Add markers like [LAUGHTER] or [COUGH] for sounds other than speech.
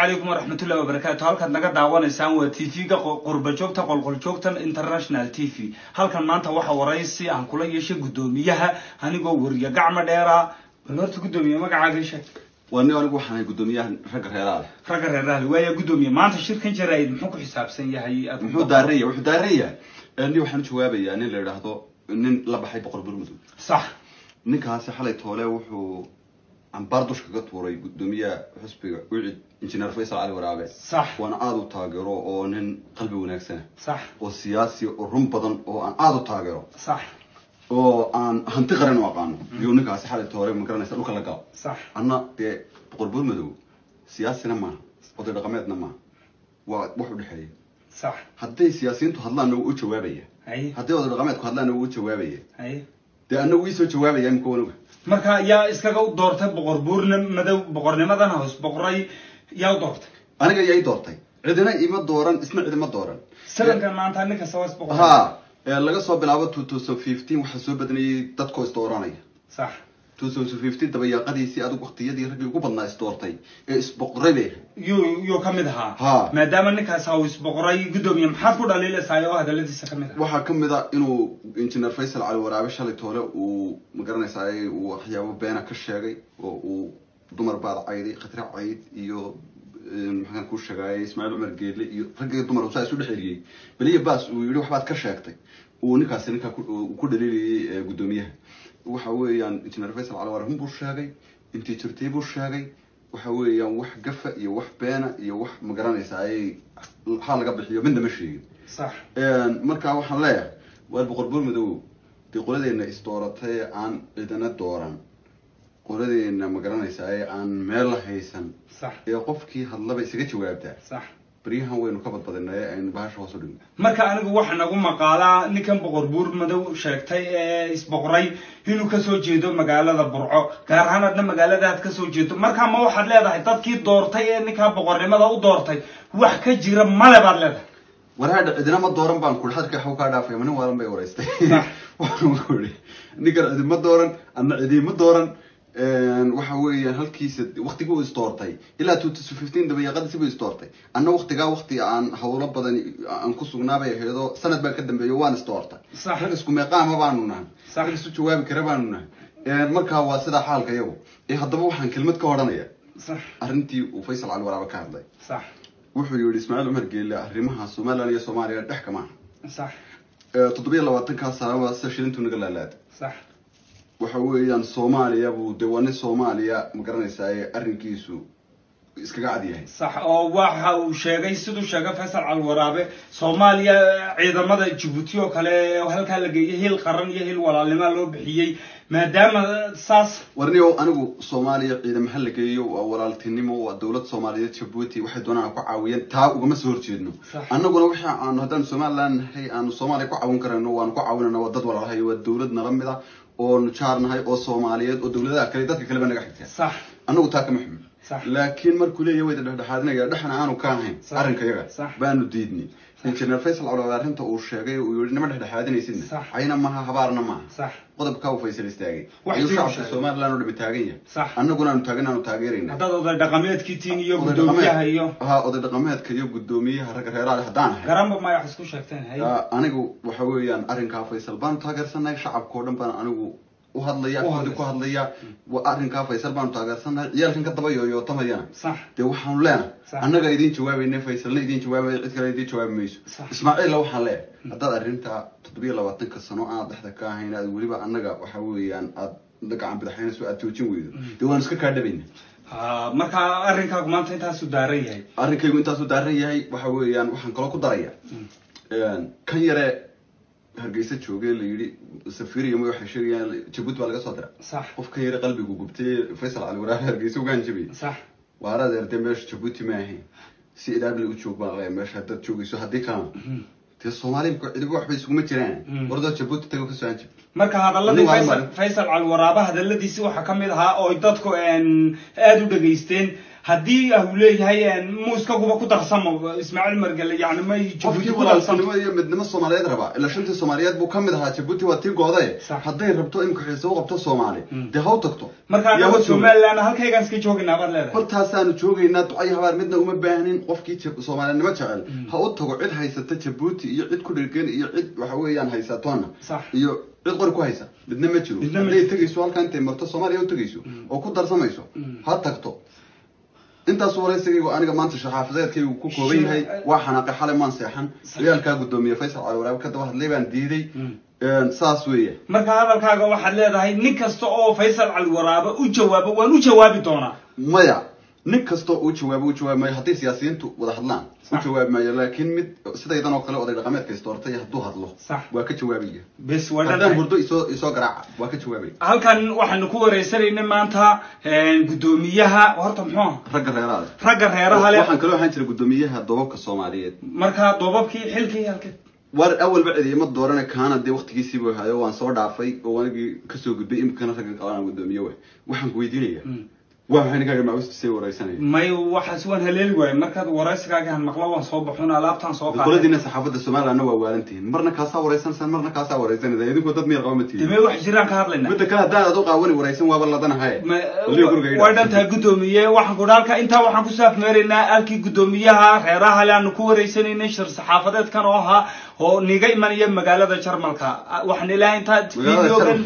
calaykum waraxmatullahi wabarakaatu halkaad naga daawanaysaan waa t v-ga qurba joogta qolqol joogtan international t v. Halkan maanta waxa waraysi aan kula yeeshay guddoomiyaha anigoo wariye gacmo dheera bal horta guddoomiye magacaaga sheeg waa nin anigu waxaan guddoomiyaha ragga reeraale ragga reeraale waaya guddoomiye maanta shirkan jaraa'id muxuu ku xisaabsan yahay muxuu daaran yahay wuxuu daaran yahay ni waxaan jawaabayaa nin la yidhaahdo nin la baxay boqor burmudug sax. Ninkaasi xalay toole wuxuu عن برضو شقت وري قدومية حسب وعد إنجنير فيصل علي ورابي صح. وأنا أدو تاجرو أو نن قلبي ونكسنة. صح. وسياسي ورم بدن أو أنا أدو تاجرو صح. أو أنا هنتي قرن وقانو بيونك على سحالة توري مكرنا يسألو خلاك صح. أنا تي بقرب مدو. سياسي نما. أو تلقمات نما. وواحد حي. صح. هدي سياسيين تهضلا نو وجه وابية. أي. هدي أو تلقمات تهضلا نو وجه وابية. أي. Dee annagu iisoo jawaabaya imika wanaga marka yaa iskaga u doortay boqor buurna madow boqornimadan hoos boqoray yaa u doortay aniga yaa ii doortay cidina ima dooran isna cidima dooran sadankan maanta nin kasta waa is boqor ha ee laga soo bilaabo two thousand fifteen waxaa soo badnayay dadkoo isdooranaya sax dabayaaqadiisii adigu waqtiyadii raggii ugu badnaa isdoortay ee isboqoray bay ahayd yuu ka mid ahaa. Ha. maadaama ninkaas uu isboqoray guddoomiye maxaad ku dhaliilaysaa oo hadaladiisa ka mid ah? Waxaa ka mid a inuu injineer faysal cali waraabe shalay toole uu ma garanaysaa uu waxyaabo beena ka sheegay oo uu dumar baad cayday khatre cayd iyo maxaan kuu sheegaayay ismaaciil cumar geelle iyo raggii dumar saa isu dhex eriyey beliya baas uu yihi waxbaad ka sheegtay uu ninkaasi ninkaa ku- ku dhaliilayay guddoomiyaha waxa weeyaan injineer faysal run buu sheegay intii jirtay buu sheegay waxa weeyaan wax gafa iyo wax beena iyo wax ma garanaysaa ay ha laga bixiyo midna ma sheegin markaa waxaan leeyahay waar boqor buurmadow dee qoladeena isdooratay aan cidina dooran qoladeena ma garanaysaa ee aan meel haysan. Ee qofkii hadlaba isaga jawaabtaa baryahan waynu ka badbadinay aynu bahasha hoos u dhigno marka anigu waxaa nagu maqaalaa ninkan boqor buur madow sheegtay ee isboqoray inuu ka soo jeedo magaalada burco gaar ahaan adna magaalada aad ka soo jeedo. Marka ma waxaad leedahay dadkii doortay ee ninkaa boqornimada u doortay wax ka jira male baad leedahay. Waraadha cidina ma dooran baan kuri hadka xaw kaa dhaafay ma nin waalan bay waraystay [LAUGHS] ninkan cidi ma dooran anna cidi ma dooran waxa weeyaan halkiisa waqtigii uu isdoortay ilaa buu isdoortay anna waqtigaa waqti aan hawlo badan aan ku sugnaabay ahaydoo sanad baan ka dambeeyo waan isdoortay Sax. rag isku meeqaama baanu nahay. Rag isu jawaabi kara baanu nahay. Markaa waa sidaa xaalka iyagu. Ee haddaba waxaan kelmad ka odhanaya arrintii uu faysal cali waraaba ka hadlay. Wuxuu yihi ismaaciil cumar geelle arrimaha somaliland iyo soomaaliya dhex kama aha toddobiyo labaatankaa sanaba sida shilintu naga laalaada waxa weeyaan soomaaliya buu de waa nin soomaaliya ma garanaysaa ee arrinkiisu iskaga cad yahay. Sax oo waxa uu sheegay siduu sheegay faysal calwaraabe soomaaliya ciidamada jabuuti oo kale halkaa la geeyay hil qaran iyo hil walaalnima loo bixiyey maadaama saas warniyo anigu soomaaliya ciidamo ha la geeyo waa walaaltinimo waa dowlad soomaaliyeed jabuuti waxay doonaan ku caawiyeen taa ugama soo horjeedno. Annaguna wixii aanu haddaan somaliland nahay aanu soomaaliya ku caawin karayno waanu ku caawinana waa dad walaalahay waa dowlad nala mid ah oonu jaar nahay oo soomaaliyeed oo dowladaha kale dadka kaleba naga xigta sax. Annagu taa kama xumin Sax. laakiin markuu leeyahay wayda dhexdhexaadinaya dhexna aanu ka ahayn. Sax. arrinka yaga. Sax. baanu diidnay injineer faysal cawlaad arrinta uu sheegay uu yihi nima dhexdhexaadinaysidna Sax. cayna maha habaarna maaha sax qodobkaa uu faysal istaagay Wax ayuu jiro shacabka sheegay. somaliland oo dhami taagan yahay Sax. annaguna aanu taagan aanu taageerayna haddaad oday dhaqameedkii tiin iyo Oday guddoomiyaha dhaqameed- iyo ha oday dhaqameedka iyo guddoomiyaha ragga reeraale haddaan ahay garanba ma wax isku sheegteen hay Ah, anigu waxa weeyaan arrinkaa faysal baanu taageersannahay shacabka oo dhan baan anigu u hadlaya afkoodii ku hadlaya wa arrinkaa faysal baanu taageersannahay ciyaalkan ka daba yooyootamayana dee waxaanu leenahay annaga idiin jawaabayna faysalna idiin jawaabay cid kale idiin jawaabi mayso. Ismaaciilla waxaan leeyahay haddaad arrintaa toddobiyo labaatanka sano aad dhexda ka ahayn aad weliba annaga waxa weeyaan aad gacan bidaxaynayso aad joojin weydo. Dee waanu iska kaa dhabayna Ha, marka arrinkaagu maanta intaasu daaran yahay. Arrinkaygu intaasu daaran yahay waxa weeyaan waxaan kaloo ku daraya kan yare hargeysa joogay la yidhi safiriya ma waxay sheegayaan jabuuti baa laga soo dira qof kan yare qalbigu gubtay faysal cali waraabe hargeysa ugaan jabay sax. Waaraad erde meesha jabuuti ma ahayn si idaable u joog baan leeyahay meesha haddaad joogayso haddii kalena dee soomaaliya cidiba waxba isuguma jiraan. Wardoo jabuuti tago ka soo anjab marka hadaladii faysal faysal calwaraabe hadaladiisi waxaa ka mid ahaa oo dadku een, aad u dhageysteen haddii uu leeyahay muuskaguba ku darsamo ismaaciil margele yani jabuuti qofkii iyo midnimo soomaaliyeed rabaa ilaa shantii soomaaliyeed buu ka mid ahaa jabuuti waa tii goodaye hadday rabto imika xiise u qabto soomaali dee ha u tagto. Marka Yaa anaga u jooga. somaliland halkaygaan iska joogaynaa baad leedahay. Hortaasaanu joogaynaa ducayo habaar midna uma baahnin qofkii soomaalinimo jecel. Ha u tago cid haysata jabuuti iyo cid ku dhirgen iyo cid waxa weeyaan haysatoona iyo cid qori ku haysa. Midna ma jiro. Ma hadday tegayso halkaa intay marto soomaaliya u tegayso oo ku darsamayso. Ha tagto intaas waraysigaygu aniga maanta shaxaafadeedkaygu ku kooban yahay waa xanaaqay xalay maan seexan riyaalkaa guddoomiye faysal cali waraabe ka daba hadlay baan diiday saas weeye. Marka hadalkaaga waxaad leedahay nin kasta oo faysal cali waraabe u jawaabo waan u jawaabi doonaa. Maya nin kastoo uu jawaabo u jawaabi maayo hadday siyaasiyiintu wada hadlaan. U maayo laakiin mid sidaydan oo kale oday dhaqameedka isdoortay hadduu hadlo waa ka jawaabaya haddaan hurdo isoo isoo garaaca waa ka jawaabaya halkan waxaynu ku wareysanaynay maanta guddoomiyaha horta muxuu? Aha ragga reeraada ragga reeraha leh. Waxaan kaloo ahaan jiray guddoomiyaha dobabka soomaaliyeed. Marka doobabkii xilkii halkeed war awalba cidi ima doorane kaana dee waktigiisiibu hayo waan soo dhaafay oo anigii ka soo gudbay imikana ragga qabanaan guddoomiye wa waxaan ku weydiinaya may waxaas waan haleeli waaye markaad waraysigaagaan maqlo waan soo baxun alaabtaan soo qoladiina saxaafadda somalilandna waa waalantihiin. Marna kaasaa wareysanaysaan marna kaasaa wareysanaysaa idinkoo dad miyar qaba ma tihiin deme wax jiraan ka hadlaynaa midda kale haddaan adu qaawani wareysan waaba guriga way dhantahay guddoomiye. Waxaan ku intaa waxaan ku soo afmeeraynaa halkii guddoomiyaha reeraha le aanu ku wareysanaynay shir saxaafadeedkan oo ahaa oo niga imanaya magaalada jarmalka. Waxaan ilaahay intaa videogan